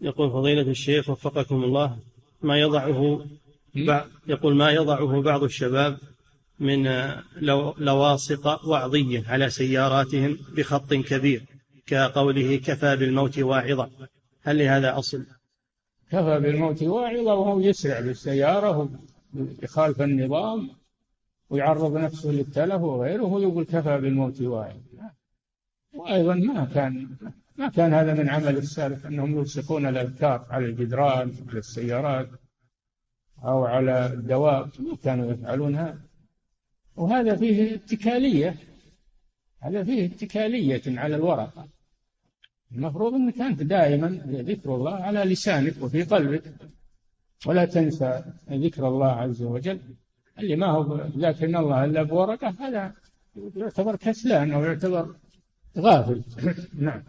يقول فضيلة الشيخ وفقكم الله ما يضعه يقول ما يضعه بعض الشباب من لواصق وعظية على سياراتهم بخط كبير كقوله كفى بالموت واعظا. هل لهذا أصل؟ كفى بالموت واعظا وهو يسرع بالسيارة يخالف النظام ويعرض نفسه للتلف وغيره ويقول كفى بالموت واعظا. وأيضا ما كان ما كان هذا من عمل السلف أنهم يلصقون الأذكار على الجدران على السيارات أو على الدواب ما كانوا يفعلون هذا. وهذا فيه اتكالية. هذا فيه اتكالية على الورقة المفروض أنك أنت دائما ذكر الله على لسانك وفي قلبك. ولا تنسى ذكر الله عز وجل. اللي ما هو ذاكر الله إلا بورقة هذا يعتبر كسلان أو يعتبر غافل. نعم.